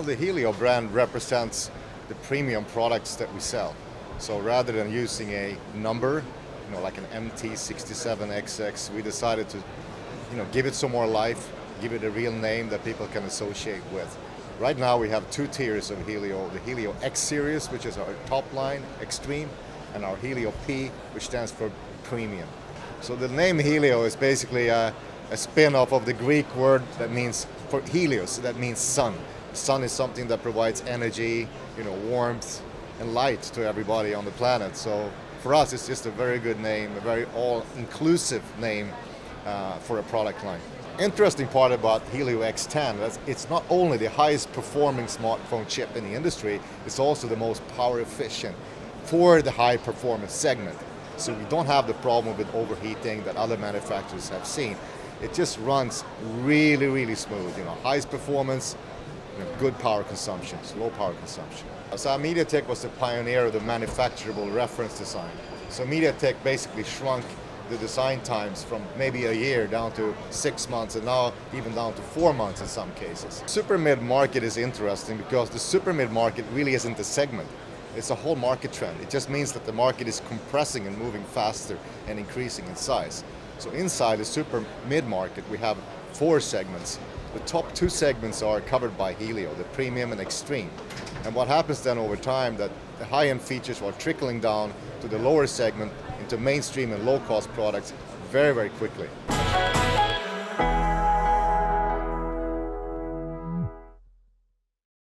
The Helio brand represents the premium products that we sell. So rather than using a number, you know, like an MT67XX, we decided to, you know, give it some more life, give it a real name that people can associate with. Right now we have two tiers of Helio, the Helio X series, which is our top line, extreme, and our Helio P, which stands for premium. So the name Helio is basically a, a spin-off of the Greek word that means, for Helios, that means sun. Sun is something that provides energy, you know, warmth and light to everybody on the planet. So for us, it's just a very good name, a very all-inclusive name uh, for a product line. Interesting part about Helio X10, that's it's not only the highest performing smartphone chip in the industry, it's also the most power efficient for the high performance segment. So we don't have the problem with overheating that other manufacturers have seen. It just runs really, really smooth, you know, highest performance, good power consumption, low power consumption. So MediaTek was the pioneer of the manufacturable reference design. So MediaTek basically shrunk the design times from maybe a year down to six months and now even down to four months in some cases. Super mid market is interesting because the super mid market really isn't a segment. It's a whole market trend. It just means that the market is compressing and moving faster and increasing in size. So inside the super mid market we have four segments the top two segments are covered by Helio, the premium and extreme. And what happens then over time that the high-end features are trickling down to the lower segment into mainstream and low-cost products very, very quickly.